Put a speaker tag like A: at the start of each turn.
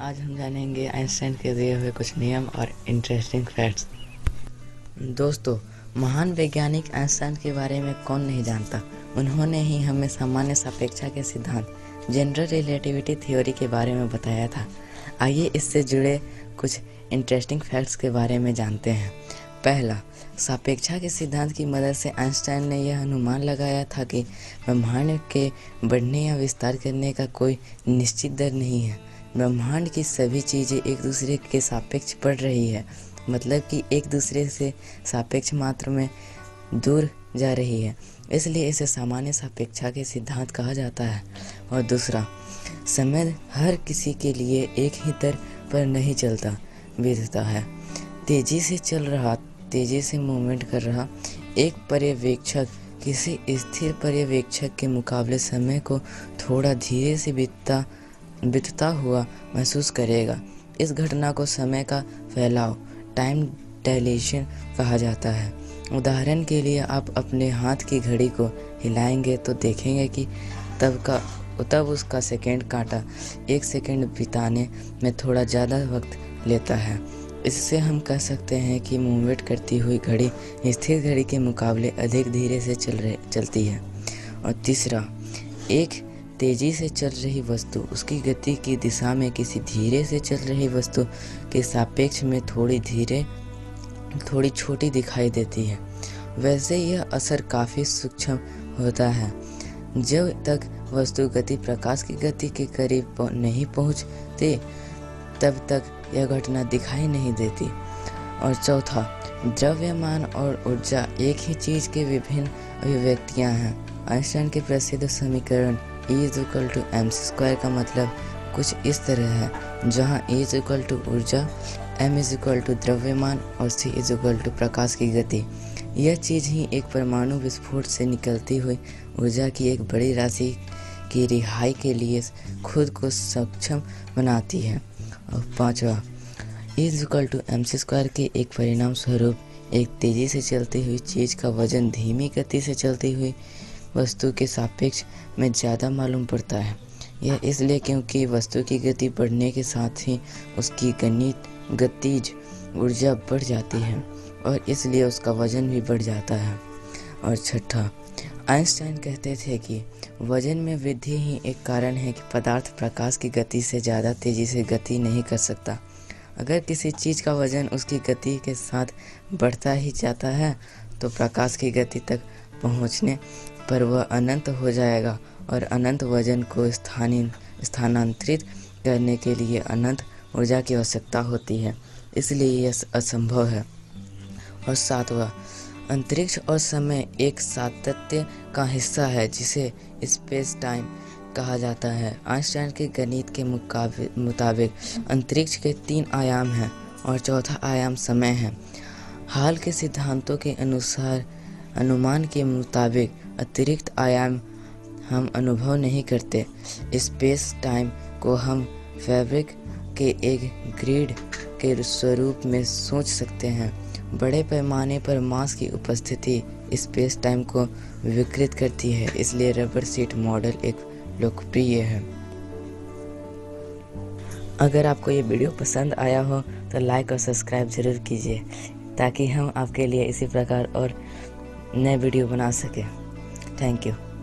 A: आज हम जानेंगे आइंस्टाइन के दिए हुए कुछ नियम और इंटरेस्टिंग फैक्ट्स दोस्तों, महान वैज्ञानिक आइंस्टाइन के बारे में कौन नहीं जानता? उन्होंने ही हमें सामान्य सापेक्षा के सिद्धांत जनरल रिलेटिविटी थ्योरी के बारे में बताया था। आइए इससे जुड़े कुछ इंटरेस्टिंग फैक्ट्स के बारे में जानते हैं। पहला, सापेक्षा के सिद्धांत की मदद से आइंस्टाइन ने यह अनुमान लगाया था कि ब्रह्मांड के बढ़ने या विस्तार करने का कोई निश्चित दर नहीं है। ब्रह्मांड की सभी चीज़ें एक दूसरे के सापेक्ष बढ़ रही है। मतलब कि एक दूसरे से सापेक्ष मात्र में दूर जा रही है। इसलिए इसे सामान्य सापेक्षा के सिद्धांत कहा जाता है। और दूसरा, समय हर किसी के लिए एक ही दर पर नहीं चलता, बीतता है। तेज़ी से चल रहा, तेज़ी से मूवमेंट कर रहा, एक पर्यवेक्षक किसी स्थिर पर्यवेक्षक के मुकाबले समय को थोड़ा धीरे से बीतता बीतता हुआ महसूस करेगा। इस घटना को समय का फैलाव टाइम डायलेशन कहा जाता है। उदाहरण के लिए आप अपने हाथ की घड़ी को हिलाएँगे तो देखेंगे कि तब का, तब उसका सेकेंड कांटा एक सेकेंड बिताने में थोड़ा ज़्यादा वक्त लेता है। इससे हम कह सकते हैं कि मूवमेंट करती हुई घड़ी, स्थिर घड़ी के मुकाबले अधिक धीरे से चल रहे, चलती है। और तीसरा, एक तेज़ी से चल रही वस्तु, उसकी गति की दिशा में किसी धीरे से चल रही वस्तु के सापेक्ष में थोड़ी धीरे, थोड़ी छोटी दिखाई देती है। वैसे यह असर काफ़ी सूक्ष्म होता है। जब तक वस्तु गति प्रकाश की गति के करीब नहीं पहुँचते, तब तक यह घटना दिखाई नहीं देती। और चौथा, द्रव्यमान और ऊर्जा एक ही चीज़ के विभिन्न अभिव्यक्तियाँ हैं। आइंस्टाइन के प्रसिद्ध समीकरण E is equal to M square का मतलब कुछ इस तरह है, जहाँ E इज़ इक्वल टू ऊर्जा, M इज़ इक्वल टू द्रव्यमान और C इज़ इक्वल टू प्रकाश की गति। यह चीज़ ही एक परमाणु विस्फोट से निकलती हुई ऊर्जा की एक बड़ी राशि की रिहाई के लिए खुद को सक्षम बनाती है। और पांचवा is equal to M C square के एक परिणाम स्वरूप एक तेज़ी से चलती हुई चीज़ का वज़न धीमी गति से चलती हुई वस्तु के सापेक्ष में ज़्यादा मालूम पड़ता है। यह इसलिए क्योंकि वस्तु की गति बढ़ने के साथ ही उसकी गणित, गतिज ऊर्जा बढ़ जाती है और इसलिए उसका वज़न भी बढ़ जाता है। और छठा, आइंस्टाइन कहते थे कि वज़न में वृद्धि ही एक कारण है कि पदार्थ प्रकाश की गति से ज़्यादा तेज़ी से गति नहीं कर सकता। अगर किसी चीज़ का वज़न उसकी गति के साथ बढ़ता ही जाता है तो प्रकाश की गति तक पहुँचने पर वह अनंत हो जाएगा और अनंत वज़न को स्थानांतरित करने के लिए अनंत ऊर्जा की आवश्यकता होती है, इसलिए यह असंभव है। और सातवा, अंतरिक्ष और समय एक सातत्य का हिस्सा है, जिसे स्पेस टाइम कहा जाता है। आइंस्टाइन के गणित के मुताबिक अंतरिक्ष के तीन आयाम हैं और चौथा आयाम समय है। हाल के सिद्धांतों के अनुसार, अनुमान के मुताबिक अतिरिक्त आयाम हम अनुभव नहीं करते। स्पेस टाइम को हम फैब्रिक के एक ग्रिड के स्वरूप में सोच सकते हैं। बड़े पैमाने पर मास की उपस्थिति स्पेस टाइम को विकृत करती है, इसलिए रबर सीट मॉडल एक लोकप्रिय है। अगर आपको ये वीडियो पसंद आया हो तो लाइक और सब्सक्राइब ज़रूर कीजिए, ताकि हम आपके लिए इसी प्रकार और नए वीडियो बना सकें। Thank you.